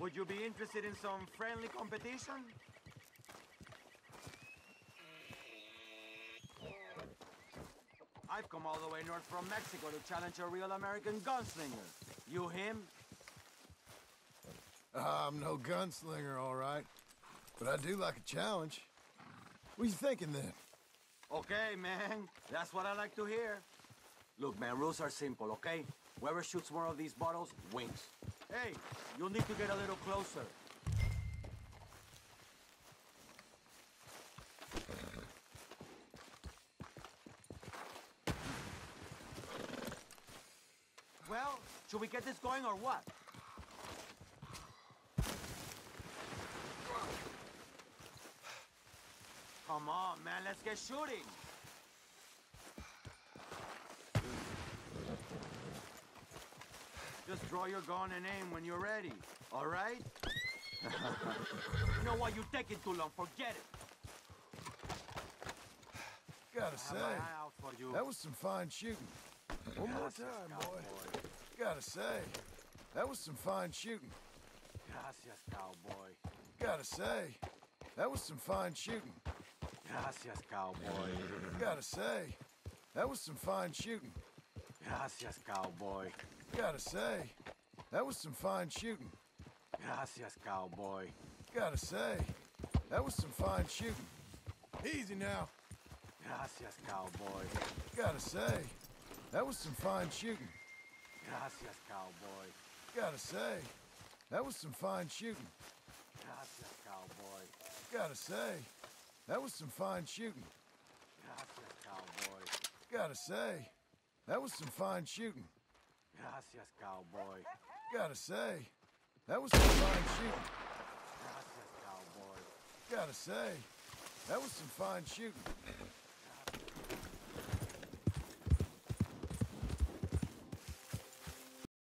Would you be interested in some friendly competition? I've come all the way north from Mexico to challenge a real American gunslinger. You him? Ah, I'm no gunslinger, all right. But I do like a challenge. What you thinking then? Okay, man. That's what I like to hear. Look, man, rules are simple, okay? Whoever shoots more of these bottles wins. Hey, you'll need to get a little closer. Well, should we get this going or what? Come on, man, let's get shooting. Just draw your gun and aim when you're ready, all right? you know what? You're taking too long. Forget it. Gotta I have my eye say, for you. that was some fine shooting. One more Gracias, time, boy. Gotta say, that was some fine shooting. Gracias, cowboy. Gotta say, that was some fine shooting. Gracias, cowboy. Gotta say, that was some fine shooting. Gracias, cowboy. Gotta say, that was some fine shooting. Gracias, cowboy. Gotta say, that was some fine shooting. Easy now. Gracias, cowboy. Gotta say, that was some fine shooting. Gracias, cowboy. Gotta say, that was some fine shooting. Gracias, cowboy. Gotta say, that was some fine shooting. Gracias, cowboy. Gotta say, that was some fine shooting. Gracias, cowboy. Gotta say, that was some fine shooting. Gracias, cowboy. Gotta say, that was some fine shooting.